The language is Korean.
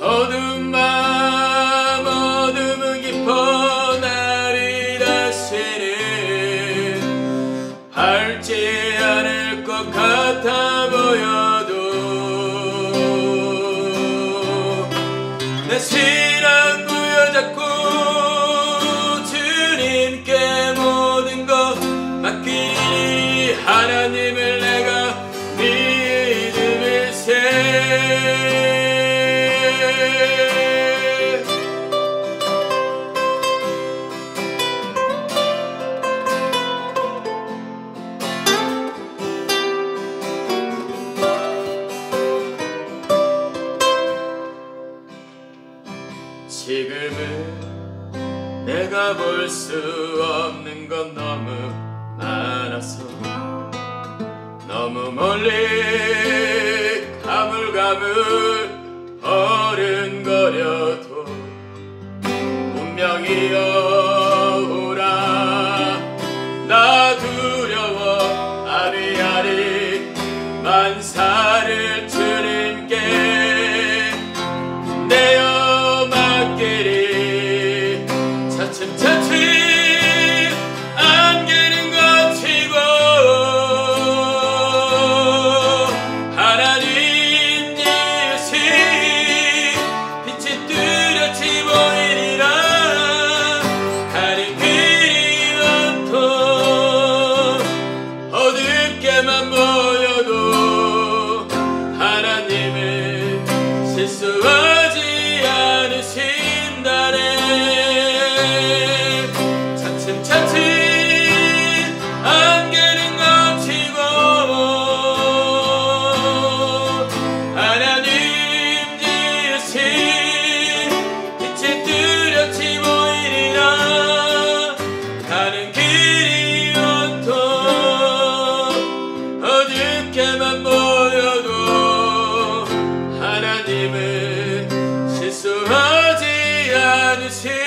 어두운 마음 어둠은 깊어 나를 다스는 밟지 않을 것 같아 보여도 내 신앙 부여잡고 주님께 모든 것 맡기니 하나님을 내가 믿 지금은 내가 볼 수 없는 건 너무 많아서 너무 멀리 가물가물 어른거려도 운명이 오라. 나 두려워 아리아리 만사 어둡게만 보여도 하나님은 실수하지 않으신